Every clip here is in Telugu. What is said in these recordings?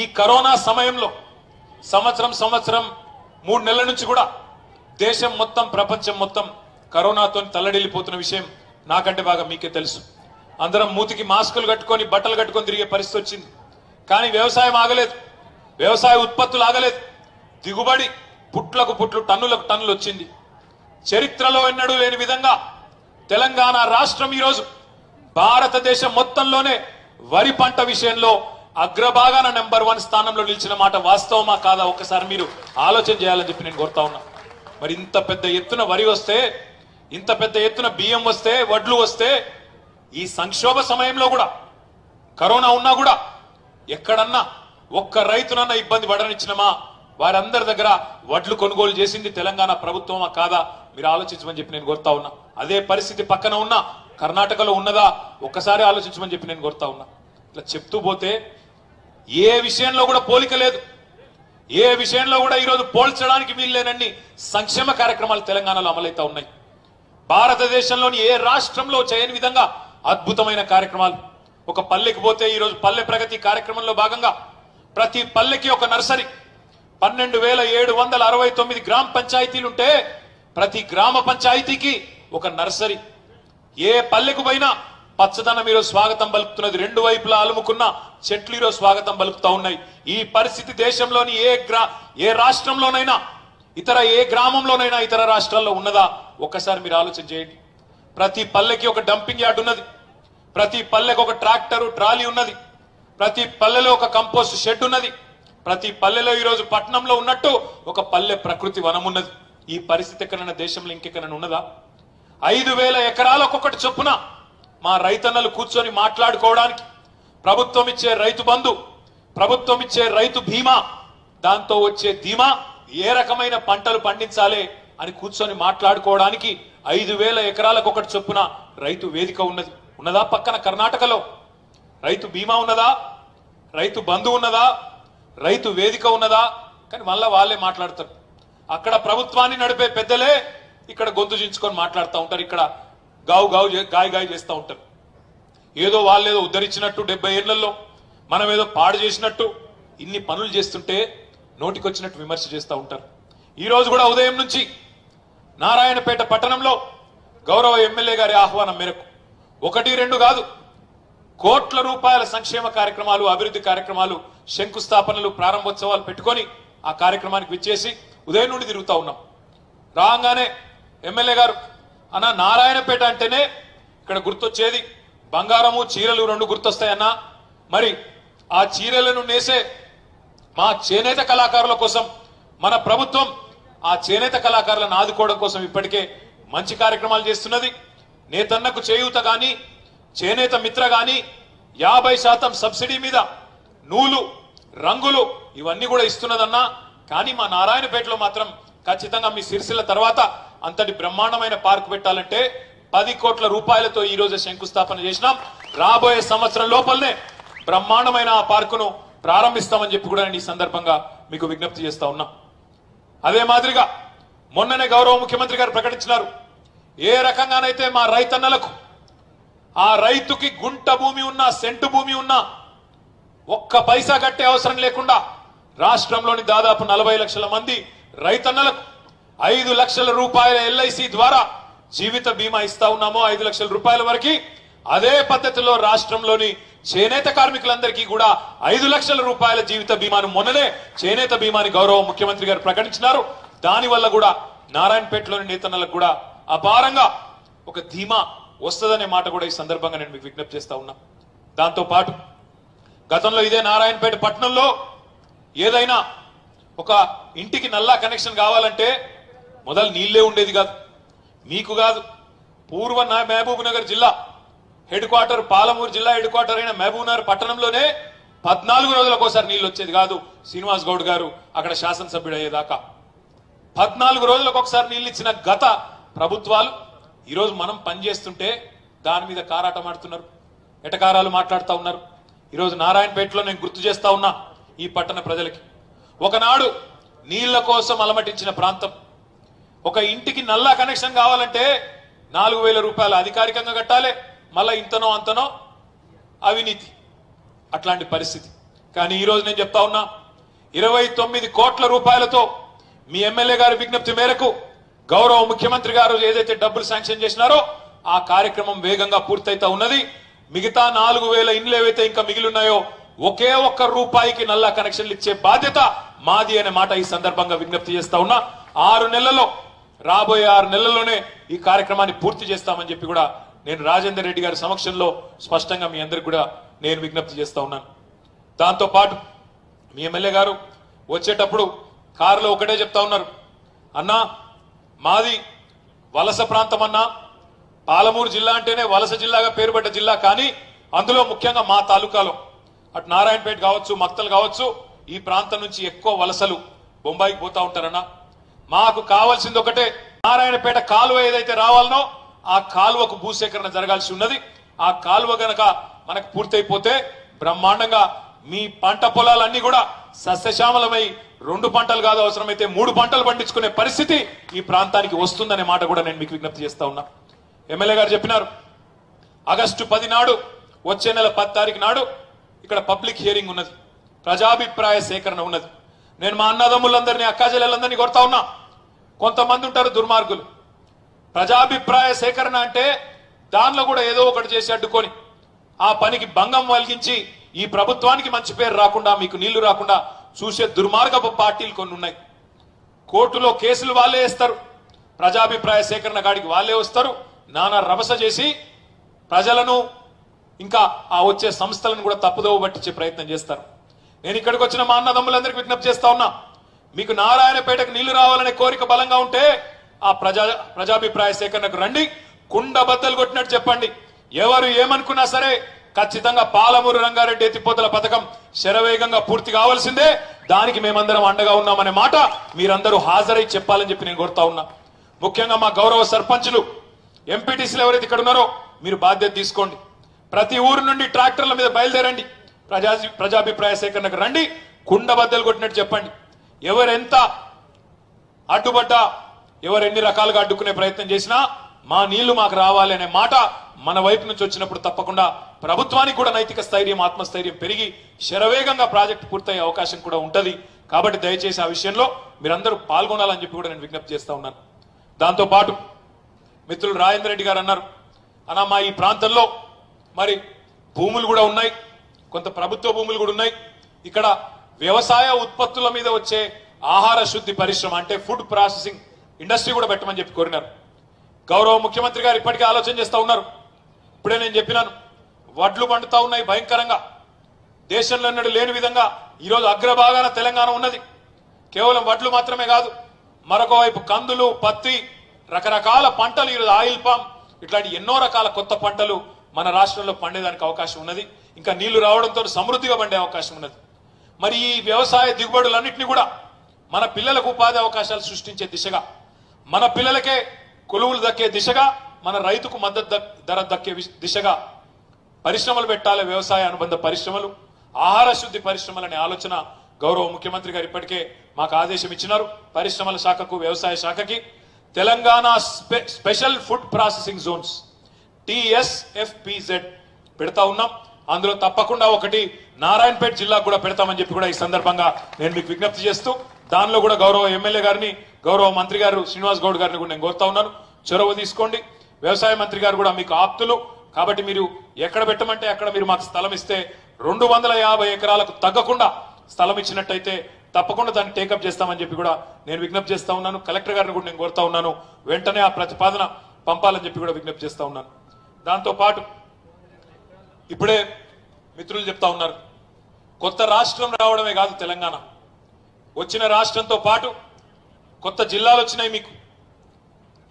ఈ కరోనా సమయంలో సంవత్సరం సంవత్సరం మూడు నెలల నుంచి కూడా దేశం మొత్తం ప్రపంచం మొత్తం కరోనాతో తల్లడిల్లిపోతున్న విషయం నాకంటే బాగా మీకే తెలుసు. అందరం మూతికి మాస్కులు కట్టుకొని బట్టలు కట్టుకొని తిరిగే పరిస్థితి వచ్చింది. కానీ వ్యవసాయం ఆగలేదు. వ్యవసాయ ఉత్పత్తులు ఆగలేదు. దిగుబడి పుట్లకు పుట్లు టన్నులకు టన్నులు వచ్చింది. చరిత్రలో ఎన్నడూ లేని విధంగా తెలంగాణ రాష్ట్రం ఈరోజు భారతదేశం మొత్తంలోనే వరి పంట విషయంలో అగ్రభాగాన నెంబర్ వన్ స్థానంలో నిలిచిన మాట వాస్తవమా కాదా ఒక్కసారి మీరు ఆలోచన చేయాలని చెప్పి నేను కోరుతా ఉన్నా. మరి ఇంత పెద్ద ఎత్తున వరి వస్తే ఇంత పెద్ద ఎత్తున బియ్యం వస్తే వడ్లు వస్తే ఈ సంక్షోభ సమయంలో కూడా కరోనా ఉన్నా కూడా ఎక్కడన్నా ఒక్క రైతునన్నా ఇబ్బంది పడనిచ్చినమా? వారందరి దగ్గర వడ్లు కొనుగోలు చేసింది తెలంగాణ ప్రభుత్వమా కాదా? మీరు ఆలోచించమని చెప్పి నేను కోరుతా ఉన్నా. అదే పరిస్థితి పక్కన ఉన్న కర్ణాటకలో ఉన్నదా? ఒక్కసారి ఆలోచించమని చెప్పి నేను కోరుతా ఉన్నా. ఇట్లా చెప్తూ పోతే ఏ విషయంలో కూడా పోలిక లేదు. ఏ విషయంలో కూడా ఈరోజు పోల్చడానికి వీల్లేనన్ని సంక్షేమ కార్యక్రమాలు తెలంగాణలో అమలైతా ఉన్నాయి. భారతదేశంలోని ఏ రాష్ట్రంలో చేయని విధంగా అద్భుతమైన కార్యక్రమాలు. ఒక పల్లెకి పోతే ఈరోజు పల్లె ప్రగతి కార్యక్రమంలో భాగంగా ప్రతి పల్లెకి ఒక నర్సరీ. పన్నెండు వేల ఏడు వందల అరవై తొమ్మిది గ్రామ పంచాయతీలుంటే ప్రతి గ్రామ పంచాయతీకి ఒక నర్సరీ. ఏ పల్లెకు పోయినా పచ్చదనం ఈరోజు స్వాగతం పలుకుతున్నది. రెండు వైపులా అలుముకున్న చెట్లు ఈరోజు స్వాగతం పలుకుతా ఉన్నాయి. ఈ పరిస్థితి దేశంలోని ఏ గ్రా ఏ రాష్ట్రంలోనైనా ఇతర ఏ గ్రామంలోనైనా ఇతర రాష్ట్రాల్లో ఉన్నదా? ఒక్కసారి మీరు ఆలోచన చేయండి. ప్రతి పల్లెకి ఒక డంపింగ్ యార్డ్ ఉన్నది. ప్రతి పల్లెకి ఒక ట్రాక్టరు ట్రాలీ ఉన్నది. ప్రతి పల్లెలో ఒక కంపోస్ట్ షెడ్ ఉన్నది. ప్రతి పల్లెలో ఈరోజు పట్టణంలో ఉన్నట్టు ఒక పల్లె ప్రకృతి వనం ఉన్నది. ఈ పరిస్థితి ఎక్కడైనా దేశంలో ఇంకెక్కడైనా ఉన్నదా? ఐదు వేల ఎకరాలకు ఒక్కొక్కటి చొప్పున మా రైతన్నలు కూర్చొని మాట్లాడుకోవడానికి ప్రభుత్వం ఇచ్చే రైతు బంధు ప్రభుత్వం ఇచ్చే రైతు బీమా దాంతో వచ్చే ధీమా ఏ రకమైన పంటలు పండించాలి అని కూర్చొని మాట్లాడుకోవడానికి ఐదు వేల ఎకరాలకు ఒకటి చొప్పున రైతు వేదిక ఉన్నది. ఉన్నదా పక్కన కర్ణాటకలో? రైతు బీమా ఉన్నదా? రైతు బంధు ఉన్నదా? రైతు వేదిక ఉన్నదా? కానీ మళ్ళీ వాళ్ళే మాట్లాడతారు. అక్కడ ప్రభుత్వాన్ని నడిపే పెద్దలే ఇక్కడ గొంతు చించుకొని మాట్లాడుతూ ఉంటారు ఇక్కడ. గావు గావు గాయ గాయ చేస్తూ ఉంటారు. ఏదో వాళ్ళేదో ఉద్ధరించినట్టు డెబ్బై ఏళ్ళలో మనం ఏదో పాడు చేసినట్టు ఇన్ని పనులు చేస్తుంటే నోటికొచ్చినట్టు విమర్శ చేస్తూ ఉంటారు. ఈరోజు కూడా ఉదయం నుంచి నారాయణపేట పట్టణంలో గౌరవ ఎమ్మెల్యే గారి ఆహ్వానం మేరకు ఒకటి రెండు కాదు కోట్ల రూపాయల సంక్షేమ కార్యక్రమాలు అభివృద్ధి కార్యక్రమాలు శంకుస్థాపనలు ప్రారంభోత్సవాలు పెట్టుకొని ఆ కార్యక్రమానికి విచ్చేసి ఉదయం నుండి తిరుగుతూ ఉన్నాం. రాగానే ఎమ్మెల్యే గారు అన్న నారాయణపేట అంటేనే ఇక్కడ గుర్తొచ్చేది. బంగారము చీరలు రెండు గుర్తొస్తాయన్నా. మరి ఆ చీరలను నేసే మా చేనేత కళాకారుల కోసం మన ప్రభుత్వం ఆ చేనేత కళాకారులను ఆదుకోవడం కోసం ఇప్పటికే మంచి కార్యక్రమాలు చేస్తున్నది. నేతన్నకు చేయూత గాని చేనేత మిత్ర గాని యాభై శాతం సబ్సిడీ మీద నూలు రంగులు ఇవన్నీ కూడా ఇస్తున్నదన్నా. కానీ మా నారాయణపేటలో మాత్రం ఖచ్చితంగా మీ సిరిసిల్ల తర్వాత అంతటి బ్రహ్మాండమైన పార్క్ పెట్టాలంటే పది కోట్ల రూపాయలతో ఈ రోజు శంకుస్థాపన చేసినాం. రాబోయే సంవత్సరం లోపలనే బ్రహ్మాండమైన ఆ పార్కును ప్రారంభిస్తామని చెప్పి కూడా నేను ఈ సందర్భంగా మీకు విజ్ఞప్తి చేస్తా ఉన్నా. అదే మాదిరిగా మొన్ననే గౌరవ ముఖ్యమంత్రి గారు ప్రకటించినారు. ఏ రకంగానైతే మా రైతన్నలకు ఆ రైతుకి గుంట భూమి ఉన్నా సెంటు భూమి ఉన్నా ఒక్క పైసా కట్టే అవసరం లేకుండా రాష్ట్రంలోని దాదాపు నలభై లక్షల మంది రైతన్నలకు ఐదు లక్షల రూపాయల ఎల్ఐసి ద్వారా జీవిత బీమా ఇస్తా ఉన్నామో ఐదు లక్షల రూపాయల వరకు అదే పద్ధతిలో రాష్ట్రంలోని చేనేత కార్మికులందరికీ కూడా ఐదు లక్షల రూపాయల జీవిత బీమాను మొన్ననే చేనేత బీమాని గౌరవ ముఖ్యమంత్రి గారు ప్రకటించినారు. దాని వల్ల కూడా నారాయణపేటలోని నేతన్నలకు కూడా అపారంగా ఒక ధీమా వస్తుందనే మాట కూడా ఈ సందర్భంగా నేను మీకు విజ్ఞప్తి చేస్తా ఉన్నా. దాంతో పాటు గతంలో ఇదే నారాయణపేట పట్టణంలో ఏదైనా ఒక ఇంటికి నల్లా కనెక్షన్ కావాలంటే మొదలు నీళ్ళే ఉండేది కాదు. మీకు కాదు. పూర్వ నా- మహబూబ్ నగర్ జిల్లా. హెడ్ క్వార్టర్ పాలమూరు జిల్లా హెడ్ క్వార్టర్ అయిన మహబూబ్ నగర్ పట్టణంలోనే పద్నాలుగు రోజులకు ఒకసారి నీళ్ళు వచ్చేది కాదు. శ్రీనివాస్ గౌడ్ గారు అక్కడ శాసనసభ్యుడు అయ్యేదాకా పద్నాలుగు రోజులకు ఒకసారి నీళ్ళు ఇచ్చిన గత ప్రభుత్వాలు ఈరోజు మనం పనిచేస్తుంటే దాని మీద కారాటమాడుతున్నారు ఎటకారాలు మాట్లాడుతూ ఉన్నారు. ఈరోజు నారాయణపేటలో నేను గుర్తు చేస్తా ఉన్నా ఈ పట్టణ ప్రజలకి. ఒకనాడు నీళ్ళ కోసం అలమటించిన ప్రాంతం. ఒక ఇంటికి నల్లా కనెక్షన్ కావాలంటే నాలుగు వేల రూపాయలు అధికారికంగా కట్టాలి మళ్ళీ ఇంతనో అంతనో అవినీతి. అట్లాంటి పరిస్థితి. కానీ ఈరోజు నేను చెప్తా ఉన్నా ఇరవై తొమ్మిది కోట్ల రూపాయలతో మీ ఎమ్మెల్యే గారి విజ్ఞప్తి మేరకు గౌరవ ముఖ్యమంత్రి గారు ఏదైతే డబ్బులు శాంక్షన్ చేసినారో ఆ కార్యక్రమం వేగంగా పూర్తయితా ఉన్నది. మిగతా నాలుగు వేల ఇండ్లు ఏవైతే ఇంకా మిగిలి ఉన్నాయో ఒకే ఒక్క రూపాయికి నల్లా కనెక్షన్లు ఇచ్చే బాధ్యత మాది అనే మాట ఈ సందర్భంగా విజ్ఞప్తి చేస్తా ఉన్నా. ఆరు నెలల్లో రాబోయే ఆరు నెలల్లోనే ఈ కార్యక్రమాన్ని పూర్తి చేస్తామని చెప్పి కూడా నేను రాజేందర్ రెడ్డి గారి సమక్షంలో స్పష్టంగా మీ అందరికి కూడా నేను విజ్ఞప్తి చేస్తా ఉన్నాను. దాంతోపాటు మీ ఎమ్మెల్యే గారు వచ్చేటప్పుడు కారులో ఒకటే చెప్తా ఉన్నారు. అన్నా మాది వలస ప్రాంతం అన్నా. పాలమూరు జిల్లా అంటేనే వలస జిల్లాగా పేరుపడ్డ జిల్లా కానీ అందులో ముఖ్యంగా మా తాలూకాలో అటు నారాయణపేట కావచ్చు మక్తలు కావచ్చు ఈ ప్రాంతం నుంచి ఎక్కువ వలసలు బొంబాయికి పోతా ఉంటారన్నా. మాకు కావాల్సింది ఒకటే నారాయణపేట కాలువ ఏదైతే రావాలనో ఆ కాలువకు భూసేకరణ జరగాల్సి ఉన్నది. ఆ కాలువ గనక మనకు పూర్తయిపోతే బ్రహ్మాండంగా మీ పంట పొలాలన్నీ కూడా సస్యశ్యామలమై రెండు పంటలు కాదు అవసరమైతే మూడు పంటలు పండించుకునే పరిస్థితి ఈ ప్రాంతానికి వస్తుందనే మాట కూడా నేను మీకు విజ్ఞప్తి చేస్తా ఉన్నా. ఎమ్మెల్యే గారు చెప్పినారు ఆగస్టు పది నాడు వచ్చే నెల పది తారీఖు నాడు ఇక్కడ పబ్లిక్ హియరింగ్ ఉన్నది. ప్రజాభిప్రాయ సేకరణ ఉన్నది. నేను మా అన్నదమ్ములందరినీ అక్కాజల్లెలందరినీ కొడతా ఉన్నా. కొంతమంది ఉంటారు దుర్మార్గులు. ప్రజాభిప్రాయ సేకరణ అంటే దానిలో కూడా ఏదో ఒకటి చేసి అడ్డుకొని ఆ పనికి భంగం వలిగించి ఈ ప్రభుత్వానికి మంచి పేరు రాకుండా మీకు నీళ్ళు రాకుండా చూసే దుర్మార్గపు పార్టీలు కొన్ని ఉన్నాయి. కోర్టులో కేసులు వాళ్ళే వేస్తారు. ప్రజాభిప్రాయ సేకరణ కాడికి వాళ్ళే వస్తారు. నానా రభస చేసి ప్రజలను ఇంకా ఆ వచ్చే సంస్థలను కూడా తప్పుదోవ పట్టించే ప్రయత్నం చేస్తారు. నేను ఇక్కడికి వచ్చిన మా అన్నదమ్ములందరికీ విజ్ఞప్తి చేస్తా ఉన్నా. మీకు నారాయణపేటకు నీళ్ళు రావాలనే కోరిక బలంగా ఉంటే ఆ ప్రజా ప్రజాభిప్రాయ సేకరణకు రండి. కుండ బద్దలు కొట్టినట్టు చెప్పండి. ఎవరు ఏమనుకున్నా సరే ఖచ్చితంగా పాలమూరు రంగారెడ్డి ఎత్తిపోతల పథకం శరవేగంగా పూర్తి కావాల్సిందే. దానికి మేమందరం అండగా ఉన్నామనే మాట మీరందరూ హాజరై చెప్పాలని చెప్పి నేను కోరుతా ఉన్నా. ముఖ్యంగా మా గౌరవ సర్పంచులు ఎంపీటీసీలు ఎవరైతే ఇక్కడ ఉన్నారో మీరు బాధ్యత తీసుకోండి. ప్రతి ఊరు నుండి ట్రాక్టర్ల మీద బయలుదేరండి. ప్రజా ప్రజాభిప్రాయ సేకరణకు రండి. కుండబద్దలు కొట్టినట్టు చెప్పండి. ఎవరెంత అడ్డుపడ్డా ఎవరు ఎన్ని రకాలుగా అడ్డుకునే ప్రయత్నం చేసినా మా నీళ్ళు మాకు రావాలి అనే మాట మన వైపు నుంచి వచ్చినప్పుడు తప్పకుండా ప్రభుత్వానికి కూడా నైతిక స్థైర్యం ఆత్మస్థైర్యం పెరిగి శరవేగంగా ప్రాజెక్టు పూర్తయ్యే అవకాశం కూడా ఉంటుంది. కాబట్టి దయచేసి ఆ విషయంలో మీరందరూ పాల్గొనాలని చెప్పి కూడా నేను విజ్ఞప్తి చేస్తా ఉన్నాను. దాంతో పాటు మిత్రులు రాజేంద్ర రెడ్డి గారు అన్నారు అన్న మా ఈ ప్రాంతంలో మరి భూములు కూడా ఉన్నాయి. కొంత ప్రభుత్వ భూములు కూడా ఉన్నాయి. ఇక్కడ వ్యవసాయ ఉత్పత్తుల మీద వచ్చే ఆహార శుద్ధి పరిశ్రమ అంటే ఫుడ్ ప్రాసెసింగ్ ఇండస్ట్రీ కూడా పెట్టమని చెప్పి కోరినారు. గౌరవ ముఖ్యమంత్రి గారు ఇప్పటికే ఆలోచన చేస్తూ ఉన్నారు. ఇప్పుడే నేను చెప్పినాను వడ్లు పండుతా ఉన్నాయి భయంకరంగా. దేశంలో ఎన్నడూ లేని విధంగా ఈరోజు అగ్రభాగాన తెలంగాణ ఉన్నది. కేవలం వడ్లు మాత్రమే కాదు మరొక వైపు కందులు పత్తి రకరకాల పంటలు ఈరోజు ఆయిల్ పామ్ ఇట్లాంటి ఎన్నో రకాల కొత్త పంటలు మన రాష్ట్రంలో పండేదానికి అవకాశం ఉన్నది. ఇంకా నీళ్ళు రావడంతో సమృద్ధిగా పండే అవకాశం ఉన్నది. మరి ఈ వ్యవసాయ దిగుబడులన్నింటినీ కూడా మన పిల్లలకు ఉపాధి అవకాశాలు సృష్టించే దిశగా మన పిల్లలకే కొలువులు దక్కే దిశగా మన రైతుకు మద్దతు ధర దక్కే దిశగా పరిశ్రమలు పెట్టాలి వ్యవసాయ అనుబంధ పరిశ్రమలు ఆహార శుద్ధి పరిశ్రమలనే ఆలోచన గౌరవ ముఖ్యమంత్రి గారు ఇప్పటికే మాకు ఆదేశం ఇచ్చినారు. పరిశ్రమల శాఖకు వ్యవసాయ శాఖకి Telangana spe- special food processing zones TSFPZ పెడతా ఉన్నాం. అందులో తప్పకుండా ఒకటి నారాయణపేట జిల్లాకు కూడా పెడతామని చెప్పి కూడా ఈ సందర్భంగా నేను మీకు విజ్ఞప్తి చేస్తూ దానిలో కూడా గౌరవ ఎమ్మెల్యే గారిని గౌరవ మంత్రి గారు శ్రీనివాస్ గౌడ్ గారిని కూడా నేను కోరుతా ఉన్నాను. చొరవ తీసుకోండి. వ్యవసాయ మంత్రి గారు కూడా మీకు ఆప్తులు. కాబట్టి మీరు ఎక్కడ పెట్టమంటే అక్కడ మీరు మాకు స్థలం ఇస్తే రెండు వందల యాభై ఎకరాలకు తగ్గకుండా స్థలం ఇచ్చినట్టయితే తప్పకుండా దాన్ని టేకప్ చేస్తామని చెప్పి కూడా నేను విజ్ఞప్తి చేస్తా ఉన్నాను. కలెక్టర్ గారిని కూడా నేను కోరుతా ఉన్నాను. వెంటనే ఆ ప్రతిపాదన పంపాలని చెప్పి కూడా విజ్ఞప్తి చేస్తా ఉన్నాను. దాంతో పాటు ఇప్పుడే మిత్రులు చెప్తా ఉన్నారు. కొత్త రాష్ట్రం రావడమే కాదు తెలంగాణ. వచ్చిన రాష్ట్రంతో పాటు కొత్త జిల్లాలు వచ్చినాయి మీకు.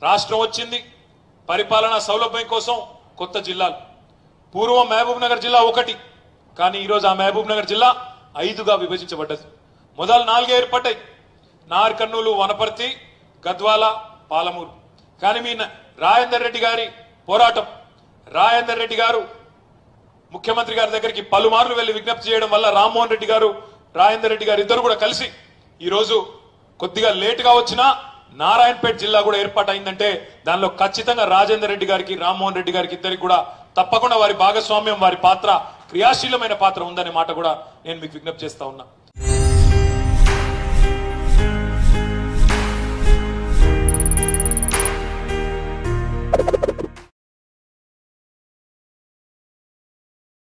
రాష్ట్రం వచ్చింది పరిపాలనా సౌలభ్యం కోసం కొత్త జిల్లాలు. పూర్వం మహబూబ్ నగర్ జిల్లా ఒకటి కానీ ఈరోజు ఆ మహబూబ్ నగర్ జిల్లా ఐదుగా విభజించబడ్డది. మొదలు నాలుగే ఏర్పడ్డాయి. నార్ కర్నూలు వనపర్తి గద్వాల పాలమూరు. కానీ మీ రాజేందర్ రెడ్డి గారి పోరాటం రాజేందర్ రెడ్డి గారు ముఖ్యమంత్రి గారి దగ్గరికి పలుమార్లు వెళ్ళి విజ్ఞప్తి చేయడం వల్ల రామ్మోహన్ రెడ్డి గారు రాజేందర్ రెడ్డి గారు ఇద్దరు కూడా కలిసి ఈరోజు కొద్దిగా లేటుగా వచ్చినా నారాయణపేట జిల్లా కూడా ఏర్పాటైందంటే దానిలో ఖచ్చితంగా రాజేందర్ రెడ్డి గారికి రామ్మోహన్ రెడ్డి గారికి ఇద్దరికి కూడా తప్పకుండా వారి భాగస్వామ్యం వారి పాత్ర క్రియాశీలమైన పాత్ర ఉందనే మాట కూడా నేను మీకు విజ్ఞప్తి చేస్తా ఉన్నా.